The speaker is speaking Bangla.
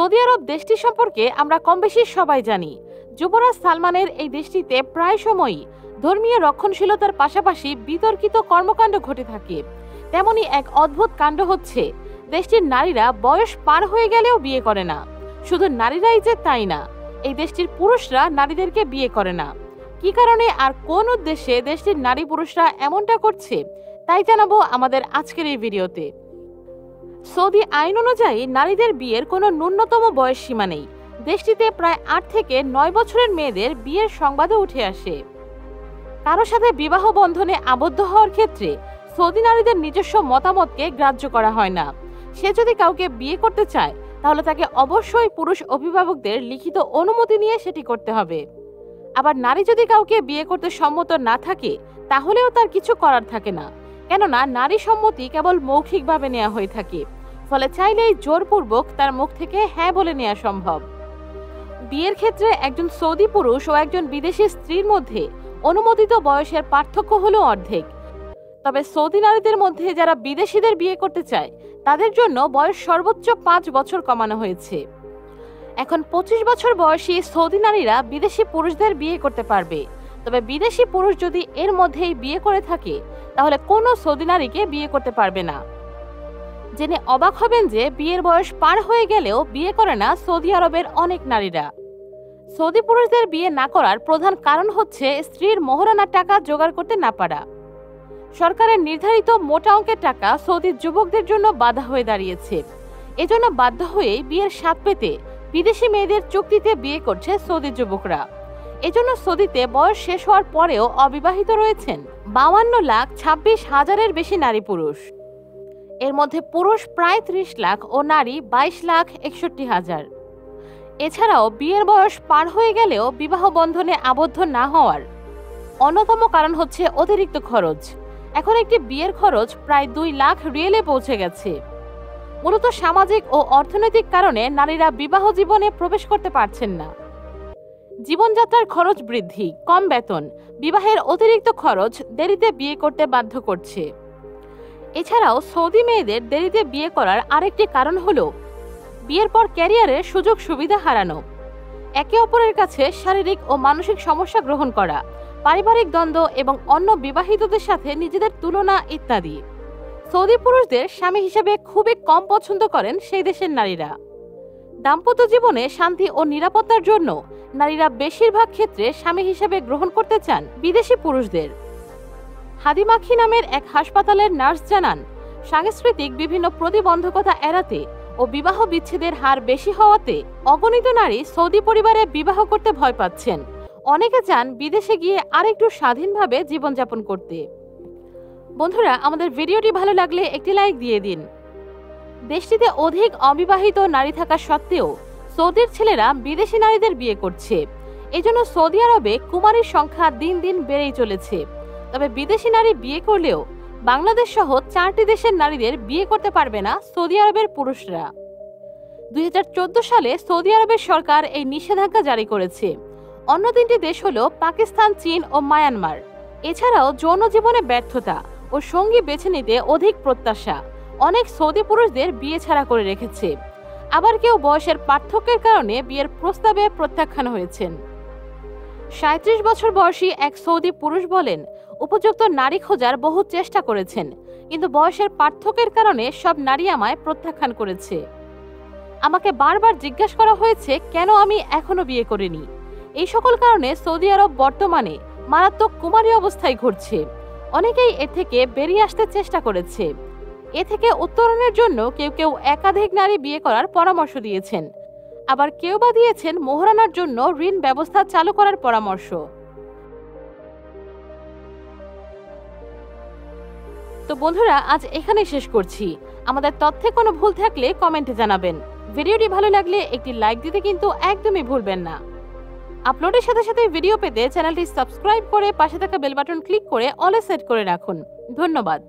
সৌদি আরব দেশটি সম্পর্কে আমরা কম বেশি সবাই জানি। যুবরাজ সালমানের এই দেশটিতে প্রায় সময়ই ধর্মীয় রক্ষণশীলতার পাশাপাশি বিতর্কিত কর্মকাণ্ড ঘটে থাকে। তেমনি এক অদ্ভুত কাণ্ড হচ্ছে, দেশটির নারীরা বয়স পার হয়ে গেলেও বিয়ে করে না। শুধু নারীরাই যে তাই না, এই দেশটির পুরুষরা নারীদেরকে বিয়ে করে না। কি কারণে আর কোন উদ্দেশ্যে দেশটির নারী পুরুষরা এমনটা করছে, তাই জানাব আমাদের আজকের এই ভিডিওতে। সৌদি আইন অনুযায়ী নারীদের বিয়ের কোনো ন্যূনতম বয়স সীমা নেই। দেশটিতে প্রায় আট থেকে নয় বছরের মেয়েদের বিয়ের সংবাদও উঠে আসে। কারও সাথে বিবাহ বন্ধনে আবদ্ধ হওয়ার ক্ষেত্রে সৌদি নারীদের নিজস্ব মতামতকে গ্রাহ্য করা হয় না। সে যদি কাউকে বিয়ে করতে চায়, তাহলে তাকে অবশ্যই পুরুষ অভিভাবকদের লিখিত অনুমতি নিয়ে সেটি করতে হবে। আবার নারী যদি কাউকে বিয়ে করতে সম্মত না থাকে, তাহলেও তার কিছু করার থাকে না। কেননা নারী সম্মতি কেবল মৌখিকভাবে নেওয়া হয়ে থাকে। ফলে চাইলেই জোরপূর্বক তার মুখ থেকে হ্যাঁ বলে নেওয়া সম্ভব। বিয়ের ক্ষেত্রে একজন সৌদি পুরুষ ও একজন বিদেশি স্ত্রীর মধ্যে অনুমোদিত বয়সের পার্থক্য হলো অর্ধেক। তবে সৌদি নারীদের মধ্যে যারা বিদেশিদের বিয়ে করতে চায়, তাদের জন্য বয়স সর্বোচ্চ পাঁচ বছর কমানো হয়েছে। এখন পঁচিশ বছর বয়সী সৌদি নারীরা বিদেশি পুরুষদের বিয়ে করতে পারবে। তবে বিদেশি পুরুষ যদি এর মধ্যেই বিয়ে করে থাকে তাহলে কোনো সৌদি নারীকে বিয়ে করতে পারবে না। জেনে অবাক হবেন যে বিয়ের বয়স পার হয়ে গেলেও বিয়ে করে না সৌদি আরবের অনেক নারীরা। সৌদি পুরুষদের বিয়ে না করার প্রধান কারণ হচ্ছে স্ত্রীর মোহরানার টাকা জোগাড় করতে না পারা। সরকারের নির্ধারিত মোটা অঙ্কের টাকা সৌদি যুবকদের জন্য বাধা হয়ে দাঁড়িয়েছে। এজন্য বাধ্য হয়ে বিয়ের স্বাদ পেতে বিদেশি মেয়েদের চুক্তিতে বিয়ে করছে সৌদি যুবকরা। এজন্য সৌদিতে বয়স শেষ হওয়ার পরেও অবিবাহিত রয়েছেন। বাউান্ন লাখ ছাব্বিশ হাজারের বেশি নারী পুরুষ। এর মধ্যে পুরুষ প্রায় ত্রিশ লাখ ও নারী বাইশ লাখ একষট্টি হাজার। এছাড়াও বিয়ের বয়স পার হয়ে গেলেও বিবাহ বন্ধনে আবদ্ধ না হওয়ার অন্যতম কারণ হচ্ছে অতিরিক্ত খরচ। এখন একটি বিয়ের খরচ প্রায় দুই লাখ রিয়েলে পৌঁছে গেছে। মূলত সামাজিক ও অর্থনৈতিক কারণে নারীরা বিবাহ জীবনে প্রবেশ করতে পারছেন না। জীবনযাত্রার খরচ বৃদ্ধি, কম বেতন, বিবাহের অতিরিক্ত খরচ দেরিতে বিয়ে করতে বাধ্য করছে। এছাড়াও সৌদি মেয়েদের দেরিতে বিয়ে করার আরেকটি কারণ হলো, বিয়ের পর ক্যারিয়ারের সুযোগ সুবিধা হারানো। একে অপরের কাছে শারীরিক ও মানসিক সমস্যা গ্রহণ করা, পারিবারিক দ্বন্দ্ব এবং অন্য বিবাহিতদের সাথে নিজেদের তুলনা ইত্যাদি। সৌদি পুরুষদের স্বামী হিসেবে খুবই কম পছন্দ করেন সেই দেশের নারীরা। দাম্পত্য জীবনে শান্তি ও নিরাপত্তার জন্য নারীরা বেশিরভাগ ক্ষেত্রে স্বামী হিসেবে গ্রহণ করতে চান বিদেশি পুরুষদের। হাদিমাখি নামের এক হাসপাতালের নার্স জানান, সাংস্কৃতিক বিভিন্ন প্রতিবন্ধকতা এড়াতে ও বিবাহ বিচ্ছেদের হার বেশি হওয়াতে অগণিত নারী সৌদি পরিবারে বিবাহ করতে ভয় পাচ্ছেন। অনেকে চান বিদেশে গিয়ে আরেকটু স্বাধীনভাবে জীবনযাপন করতে। বন্ধুরা, আমাদের ভিডিওটি ভালো লাগলে একটি লাইক দিয়ে দিন। দেশটিতে অধিক অবিবাহিত নারী থাকা সত্ত্বেও সৌদির ছেলেরা বিদেশি নারীদের বিয়ে করছে। এজন্য সৌদি আরবে কুমারীর সংখ্যা দিন দিন বেড়েই চলেছে। তবে বিদেশি নারী বিয়ে করলেও বাংলাদেশ সহ চারটি দেশের নারীদের বিয়ে করতে পারবে না সৌদি আরবের পুরুষরা। দুই হাজার চোদ্দ সালে সৌদি আরবের সরকার এই নিষেধাজ্ঞা জারি করেছে। অন্য তিনটি দেশ হল পাকিস্তান, চীন ও মায়ানমার। এছাড়াও যৌন জীবনে ব্যর্থতা ও সঙ্গী বেছে নিতে অধিক প্রত্যাশা। অনেক সৌদি পুরুষদের বিয়ে ছাড়া করে রেখেছে। আবার কেউ বয়সের পার্থক্যের কারণে বিয়ের প্রস্তাবে প্রত্যাখ্যান হয়েছেন। সাঁত্রিশ বছর বয়সী এক সৌদি পুরুষ বলেন, উপযুক্ত নারী খোঁজার বহু চেষ্টা করেছেন, কিন্তু বয়সের পার্থক্যের কারণে সব নারী আমায় প্রত্যাখ্যান করেছে। আমাকে বারবার জিজ্ঞাসা করা হয়েছে, কেন আমি এখনও বিয়ে করিনি? এই সকল কারণে সৌদি আরব বর্তমানে মারাত্মক কুমারী অবস্থায় ঘটছে অনেকেই এ থেকে বেরিয়ে আসতে চেষ্টা করেছে। এ থেকে উত্তরণের জন্য কেউ কেউ একাধিক নারী বিয়ে করার পরামর্শ দিয়েছেন। আবার কেউ বা দিয়েছেন মোহরানার জন্য ঋণ ব্যবস্থা চালু করার পরামর্শ। তো বন্ধুরা, আজ এখানেই শেষ করছি। আমাদের তথ্যে কোনো ভুল থাকলে কমেন্টে জানাবেন। ভিডিওটি ভালো লাগলে একটি লাইক দিতে কিন্তু একদমই ভুলবেন না। আপলোডের সাথে সাথে ভিডিও পেতে চ্যানেলটি সাবস্ক্রাইব করে পাশে থাকা বেল বাটন ক্লিক করে অলে সেট করে রাখুন। ধন্যবাদ।